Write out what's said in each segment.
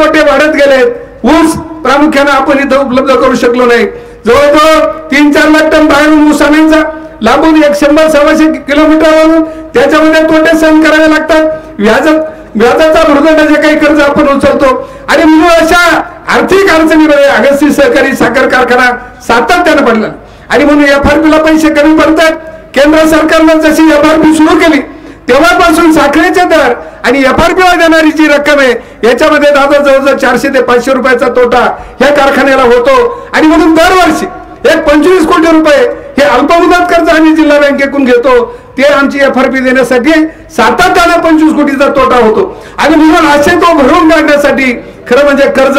तोटे वाढत गेलेत. ऊस प्रामुख्यानं आपण इथं उपलब्ध करू शकलो नाही. जवळजवळ तीन चार लाख टन बाहेरून ऊस आणायचा. लांबून एक शंभर सव्वाशे किलोमीटरवरून त्याच्यामध्ये तोटे सहन करावे लागतात. व्याज व्याजाचा भरगट जे काही कर्ज आपण उचलतो. आणि म्हणून अशा आर्थिक अडचणीमध्ये अगस्ती सहकारी साखर कारखाना सातत्यानं पडला आणि म्हणून एफ आर पीला पैसे कमी पडतात. केंद्र सरकारनं जशी एफ आर पी सुरू केली तेव्हापासून साखरेचे दर आणि एफ आर ला देणारी जी रक्कम आहे याच्यामध्ये दादा जवळजवळ चारशे ते पाचशे रुपयाचा तोटा या कारखान्याला होतो. आणि म्हणून दरवर्षी एक पंचवीस कोटी रुपये हे अल्पमुदत कर्ज आम्ही जिल्हा बँकेकडून घेतो. ते आमची एफ आर पी देण्यासाठी सातत्यानं पंचवीस कोटीचा तोटा होतो. आणि म्हणून असे तो भरून काढण्यासाठी खरं म्हणजे कर्ज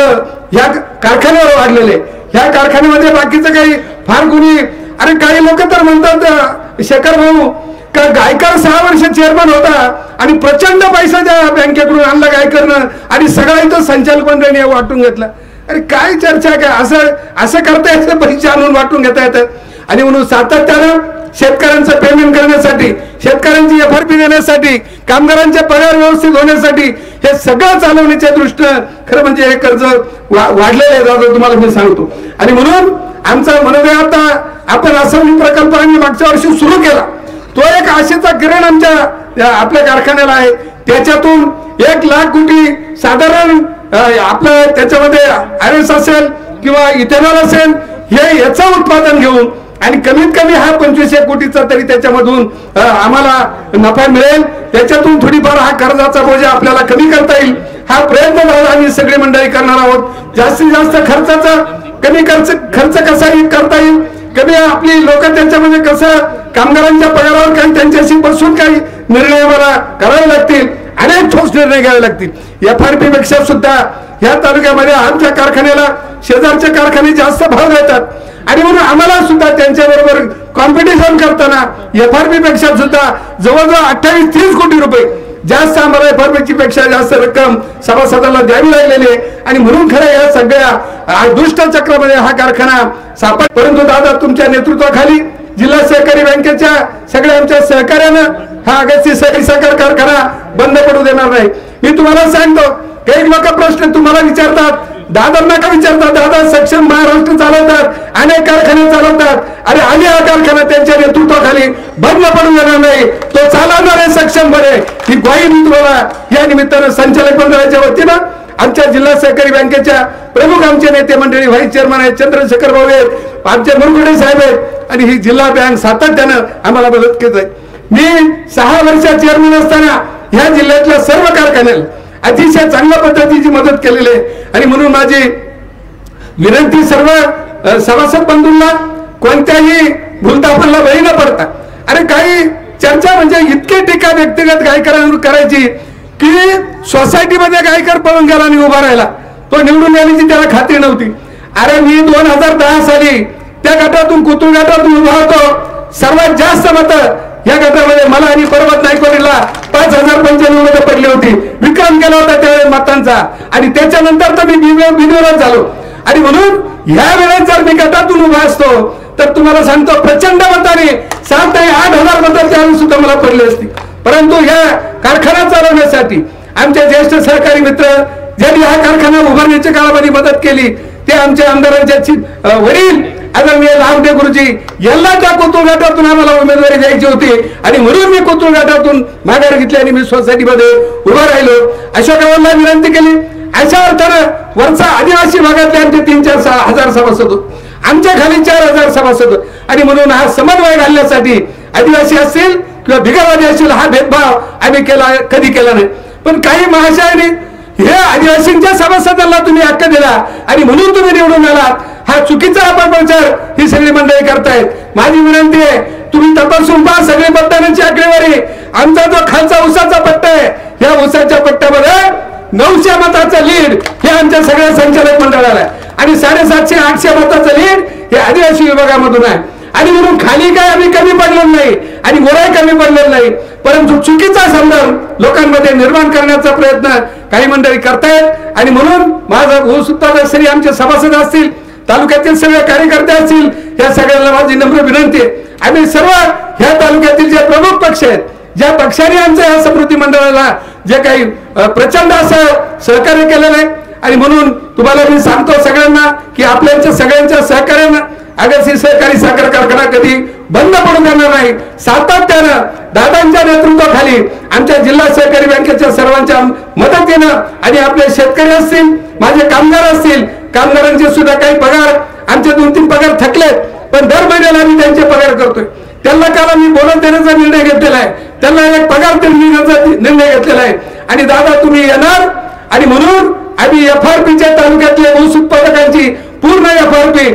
ह्या कारखान्यावर वाढलेले. ह्या कारखान्यामध्ये बाकीचं काही फार कोणी अरे काही लोक तर म्हणतात शेखर भाऊ का गायकर सहा वर्ष चेअरमन होता आणि प्रचंड पैसा त्या बँकेकडून आणला गायकरनं आणि सगळा इथं संचालक मंडळीने वाटून घेतला. अरे काय चर्चा काय? असं असं करता येतं पैसे आणून वाटून घेता येतं. आणि म्हणून सातत्यानं शेतकऱ्यांचं पेमेंट करण्यासाठी शेतकऱ्यांची एफ आर पी देण्यासाठी कामगारांचे पगार व्यवस्थित होण्यासाठी हे सगळं चालवण्याच्या दृष्टीनं खरं म्हणजे हे कर्ज वाढलेलं आहे दादा तुम्हाला मी सांगतो. आणि म्हणून आमचा मनोदय आता आपण असेंब्ली प्रकल्प आम्ही मागच्या वर्षी सुरू केला. तो एक आशेचा किरण आमच्या आपल्या कारखान्याला आहे. त्याच्यातून एक लाख कोटी साधारण आपलं त्याच्यामध्ये आर एस असेल किंवा इथेनॉल असेल हे याचं उत्पादन घेऊन आणि कमीत कमी हा पंचवीस एक कोटीचा तरी त्याच्यामधून आम्हाला नफा मिळेल. त्याच्यातून थोडीफार हा कर्जाचा बोजा आपल्याला कमी करता येईल. हा प्रयत्न आम्ही सगळी मंडळी करणार आहोत. जास्तीत जास्त खर्चाचा कमी खर्च खर्च कसा करता येईल? कमी आपली लोक त्यांच्यामध्ये कसं कामगारांच्या पगारावर काही त्यांच्याशी बसून काही निर्णय मला करावे लागतील अनेक ठोस निर्णय घ्यावे लागतील. एफ आर पी पेक्षा सुद्धा या तालुक्यामध्ये आमच्या कारखान्याला शेजारचे कारखाने जास्त भाव देतात. आणि म्हणून आम्हाला सुद्धा त्यांच्याबरोबर कॉम्पिटिशन करताना एफ आर पी पेक्षा सुद्धा जवळजवळ अठ्ठावीस तीस कोटी रुपये जास्त आम्हाला एफ आर पी पेक्षा जास्त रक्कम सभासदाला द्यावी लागलेली आहे. आणि म्हणून खरं या सगळ्या दुष्ट चक्रामध्ये हा कारखाना सापड परंतु दादा तुमच्या नेतृत्वाखाली जिल्हा सहकारी बँकेच्या सगळ्या आमच्या सहकार्यानं हा अगस्ती सहकारी सहकार कारखाना बंद पडू देणार नाही. मी तुम्हाला सांगतो काही लोक प्रश्न तुम्हाला विचारतात दादांना का विचारतात दादा सक्षम महाराष्ट्र चालवतात अनेक कारखाने चालवतात. अरे आली हा कारखाना त्यांच्या नेतृत्वाखाली बंद पडून देणार नाही. तो चालवणार आहे सक्षम बरे ही ग्वाही मी तुम्हाला या निमित्तानं संचालक मंडळाच्या वतीनं आमच्या जिल्हा सहकारी बँकेच्या प्रमुख आमचे नेते मंडळी व्हाईस चेअरमन आहेत चंद्रशेखर भाऊ आहेत आमचे मुरगुडे साहेब आहेत. आणि ही जिल्हा बँक सातत्यानं आम्हाला मदत करत आहे. मी सहा वर्षा चेअरमन असताना ह्या जिल्ह्यातल्या सर्व कारखान्याला अतिशय चांगल्या पद्धतीची मदत केलेली आहे. आणि म्हणून माझी विनंती सर्व सभासद बंधूंना कोणत्याही भूलतापणला बळी न पडता. अरे काही चर्चा म्हणजे इतकी टीका व्यक्तिगत गायकरांवर करायची की सोसायटीमध्ये गायकर पळून गेला आणि उभा राहिला. तो निवडून येण्याची त्याला खात्री नव्हती. अरे मी दोन हजार दहा साली त्या गटातून कुतुळ गटातून उभा होतो. सर्वात जास्त मत या गटामध्ये मला आणि पर्वत नायकवाडीला पाच हजार पंच्याण्णव मतं पडली होती. विक्रम केला होता त्यावेळेस मतांचा. आणि त्याच्यानंतर तर मी बिनविरोध झालो. आणि म्हणून ह्या वेळेस जर मी गटातून उभा असतो तर तुम्हाला सांगतो प्रचंड मताने सात ते आठ हजार मतं त्यावेळेस सुद्धा मला पडली असती. परंतु ह्या कारखाना चालवण्यासाठी आमचे ज्येष्ठ सहकारी मित्र ज्यांनी हा कारखाना उभारण्याच्या काळामध्ये मदत केली ते आमच्या आमदारांच्या चि- अ, वडील. आदरणीय लावडे गुरुजी यांना त्या कोतुळ घाटातून आम्हाला उमेदवारी द्यायची होती. आणि म्हणून मी कोतुळ घाटातून माघार घेतली आणि मी सोसायटीमध्ये उभं राहिलो. अशोकरावांना विनंती केली. अशा अर्थानं वरचा आदिवासी भागातले आमचे तीन चार सहा हजार सभासद आमच्या खाली चार हजार सभासद आणि म्हणून हा समन्वय घालण्यासाठी आदिवासी असेल किंवा भिगावादी असेल हा भेदभाव आम्ही केला कधी केला नाही. पण काही महाशयाने हे आदिवासींच्या सभासदांना तुम्ही हक्क दिला. आणि म्हणून तुम्ही निवडून आलात. हा चुकीचा आपण प्रचार ही सगळी मंडळी करतायत. माझी विनंती आहे तुम्ही तपासून पहा सगळी मतदानांची आकडेवारी. आमचा जो खालचा उसाचा पट्टा आहे या उसाच्या पट्ट्यामध्ये नऊशे मताचा लीड हे आमच्या सगळ्या संचालक मंडळाला आहे. आणि साडेसातशे आठशे मताचा लीड हे आदिवासी विभागामधून आहे. आणि म्हणून खाली काय आम्ही कमी पडलेलो नाही. आणि वरही कमी पडलेलं नाही. परंतु चुकीचा संदर्भ लोकांमध्ये निर्माण करण्याचा प्रयत्न काही मंडळी करतायत. आणि म्हणून माझा ऊस सुद्धा श्री आमचे सभासद असतील तालुक्यातील सगळे कार्यकर्ते असतील या सगळ्यांना माझी नम्र विनंती आहे. आम्ही सर्व ह्या तालुक्यातील जे प्रमुख पक्ष आहेत ज्या पक्षाने आमच्या या समृद्धी मंडळाला जे काही प्रचंड असं सहकार्य केलेलं आहे. आणि म्हणून तुम्हाला मी सांगतो सगळ्यांना की आपल्याच्या सगळ्यांच्या सहकार्यानं अगसी सहकारी साखर कारखाना कधी बंद पडून देणार नाही सातत्यानं दादांच्या नेतृत्वाखाली आमच्या जिल्हा सहकारी बँकेच्या सर्वांच्या मदतीनं आणि आपले शेतकरी असतील माझे कामगार असतील कामगारांचे सुद्धा काही पगार आमचे दोन तीन पगार थकलेत पण दर महिन्याला आम्ही त्यांचे पगार करतोय. त्यांना काल आम्ही बोलत देण्याचा निर्णय घेतलेला आहे. त्यांना एक पगार देण्याचा निर्णय घेतलेला आहे. आणि दादा तुम्ही येणार? आणि म्हणून आम्ही एफ आर पीच्या तालुक्यातले ऊस उत्पादकांची पूर्ण एफ आर पी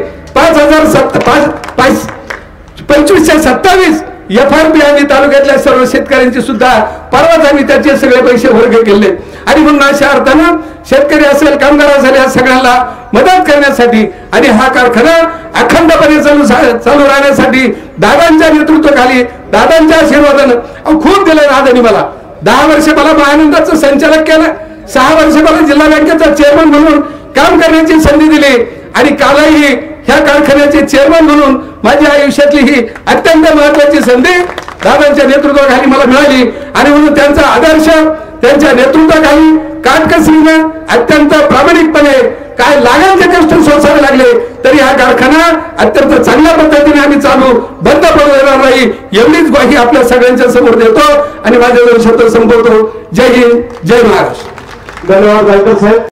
पाच हजार सत्त पाच पाच पंचवीसशे सत्तावीस एफ आर पी आणि तालुक्यातल्या सर्व शेतकऱ्यांची सुद्धा परवाच आम्ही त्याचे सगळे पैसे वर्ग केले. आणि म्हणून अशा अर्थानं शेतकरी असेल कामगार असेल या सगळ्यांना मदत करण्यासाठी आणि हा कारखाना अखंडपणे चालू चालू राहण्यासाठी दादांच्या नेतृत्वाखाली दादांच्या आशीर्वादानं खूप दिलं दादानी मला. दहा वर्ष मला महानंदाचं संचालक केलं. सहा वर्ष मला जिल्हा बँकेचा चेअरमन म्हणून काम करण्याची संधी दिली. आणि कालही ह्या कारखान्याचे चेअरमन म्हणून माझ्या आयुष्यातली ही अत्यंत महत्वाची संधी दादांच्या नेतृत्वाखाली मला मिळाली. आणि म्हणून त्यांचा आदर्श त्यांच्या नेतृत्वाखाली काटकसरीनं अत्यंत प्रामाणिकपणे काय लागेल ते कष्ट सोसावे लागले तरी हा कारखाना अत्यंत चांगल्या पद्धतीने आम्ही चालू बंद पडू देणार नाही एवढीच ग्वाही आपल्या सगळ्यांच्या समोर देतो. आणि माझे दोन शब्द संपवतो. जय हिंद जय महाराष्ट्र. धन्यवाद गायकर साहेब.